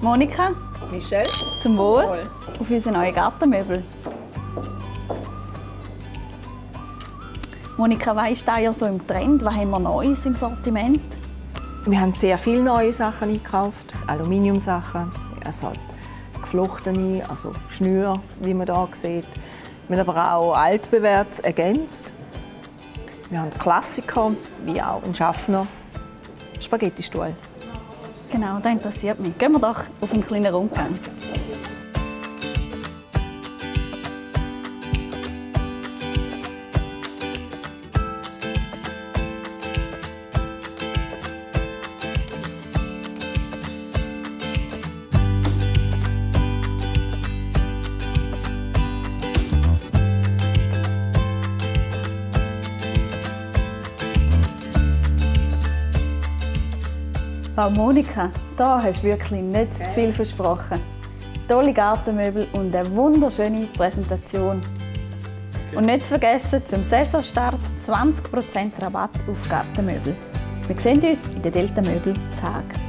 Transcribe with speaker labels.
Speaker 1: Monika,
Speaker 2: Michelle?
Speaker 1: zum Wohl
Speaker 2: Wohl.
Speaker 1: auf unsere neuen Gartenmöbel. Monika, was ist da ja so im Trend? Was haben wir Neues im Sortiment?
Speaker 2: Wir haben sehr viele neue Sachen eingekauft. Aluminiumsachen, also halt geflochtene, also Schnür, wie man hier sieht. Wir haben aber auch altbewährtes ergänzt. Wir haben Klassiker, wie auch ein Schaffner Spaghettistuhl.
Speaker 1: Genau, das interessiert mich. Gehen wir doch auf einen kleinen Rundgang. Frau Monika, da hast du wirklich nicht zu viel versprochen. Tolle Gartenmöbel und eine wunderschöne Präsentation. Und nicht zu vergessen, zum Saisonstart 20% Rabatt auf Gartenmöbel. Wir sehen uns in der Delta Möbel zu Haag.